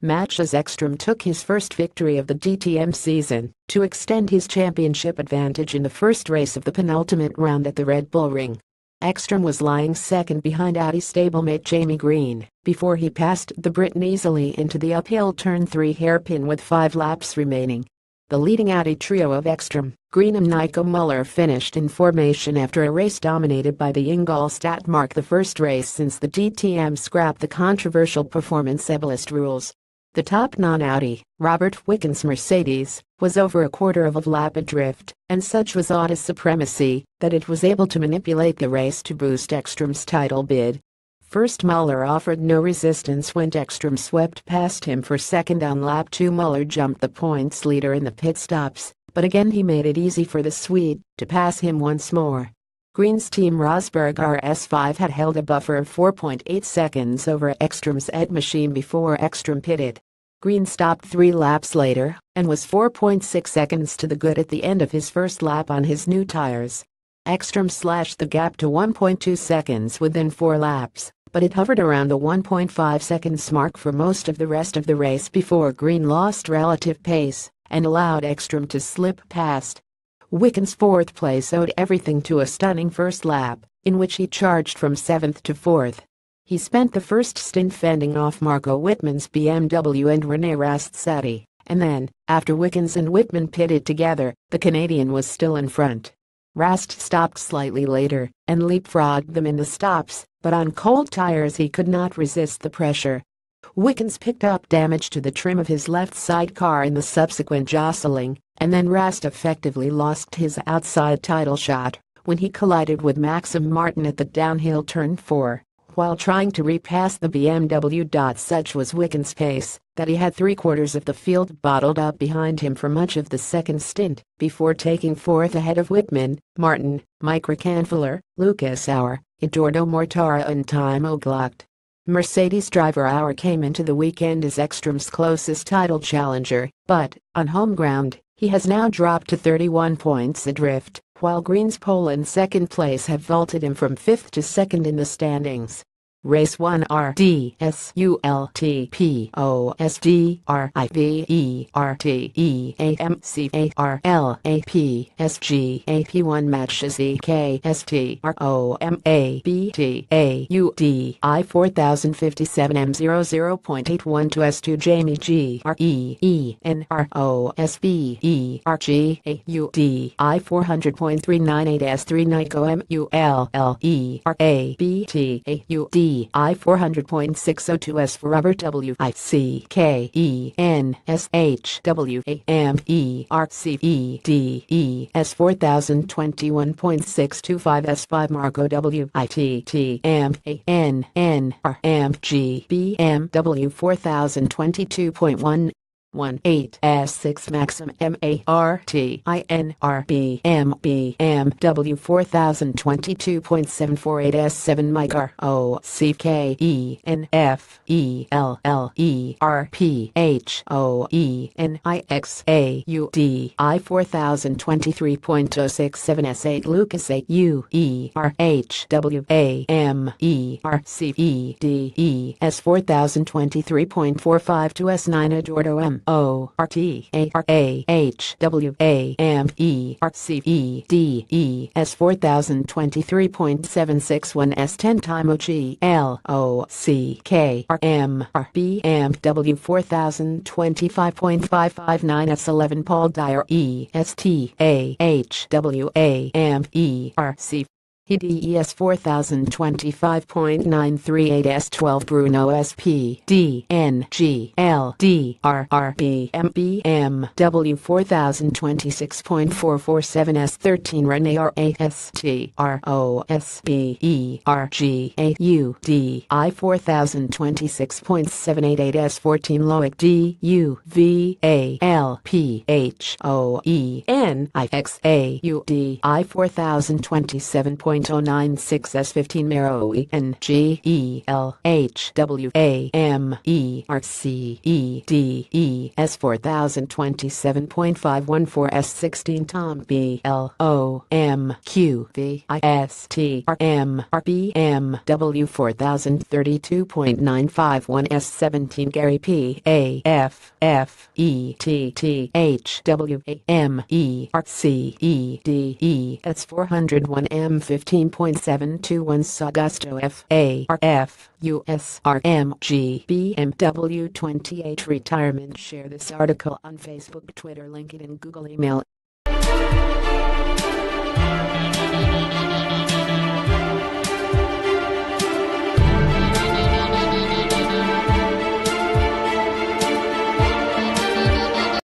Mattias Ekstrom took his first victory of the DTM season to extend his championship advantage in the first race of the penultimate round at the Red Bull Ring. Ekstrom was lying second behind Audi stablemate Jamie Green before he passed the Briton easily into the uphill turn 3 hairpin with five laps remaining. The leading Audi trio of Ekstrom, Green and Nico Muller finished in formation after a race dominated by the Ingolstadt marque the first race since the DTM scrapped the controversial performance ableist rules. The top non-Audi, Robert Wickens Mercedes, was over a quarter of a lap adrift, and such was Audi's supremacy that it was able to manipulate the race to boost Ekstrom's title bid. First Muller offered no resistance when Ekstrom swept past him for second on lap 2 Muller jumped the points leader in the pit stops, but again he made it easy for the Swede to pass him once more. Green's team Rosberg RS5 had held a buffer of 4.8 seconds over Ekstrom's Ed machine before Ekstrom pitted. Green stopped three laps later and was 4.6 seconds to the good at the end of his first lap on his new tires. Ekstrom slashed the gap to 1.2 seconds within four laps, but it hovered around the 1.5 seconds mark for most of the rest of the race before Green lost relative pace and allowed Ekstrom to slip past. Wickens' fourth place owed everything to a stunning first lap, in which he charged from 7th to 4th. He spent the first stint fending off Marco Wittmann's BMW and Rene Rast's Audi, and then, after Wickens and Wittmann pitted together, the Canadian was still in front. Rast stopped slightly later and leapfrogged them in the stops, but on cold tires he could not resist the pressure. Wickens picked up damage to the trim of his left sidecar in the subsequent jostling, and then Rast effectively lost his outside title shot when he collided with Maxime Martin at the downhill turn 4 while trying to repass the BMW. Such was Wickens' pace that he had three quarters of the field bottled up behind him for much of the second stint before taking fourth ahead of Wittmann, Martin, Mike Rockenfeller, Lucas Auer, Eduardo Mortara and Timo Glock. Mercedes driver Auer came into the weekend as Ekstrom's closest title challenger, but, on home ground, he has now dropped to 31 points adrift, while Green's pole and second place have vaulted him from 5th to 2nd in the standings. Race 1 R D S U L T P O S D R I V E R T E A M C A R L A P S G A P 1 Mattias E K S T R O M A B T A U D I 4057 M 00.81 to S 2 Jamie G R E E N R O S B E R G A U D I 400.398 S 3 Nico M U L L E R A B T A U D I 400.602 S for Robert W. I C K E N S H W A M E R C E D E S 4021.625 S 5 Marco W. I T T M A N N R M G B M W 4022.1 one eight S six Maxime M A R T I N R B M B M W four thousand twenty two point seven four eight S seven Mike R O C K E N F E L L E R P H O E N I X A U D I four thousand twenty three point oh six seven S eight Lucas eight U E R H W A M M O R T A R A H W A M E R C E D E S 4023.761 S 10 time O G L O C K R M R B M W 4025.559 S 11 Paul Dyer E S T A H W A M E R C HDES 4025.938 S12 Bruno SP DNG LD RRB MBM W 4026.447 S13 Rene RAST ROSB ERG I 4026.788 S14 Loic D U V A L P H O E N I X A U D I 4027. S15 Maro E N G E L H W A M E R C E D E S 4027.514 S16 Tom B L O M Q V I S T R M R B M W 4032.951 S17 Gary P A F F E T T H W A M E R C E D E S 401 M 15.721 Saugusto F. A. R. F. U. S. R. M. G. B. M. W. 28 Retirement. Share this article on Facebook, Twitter, LinkedIn, Google, email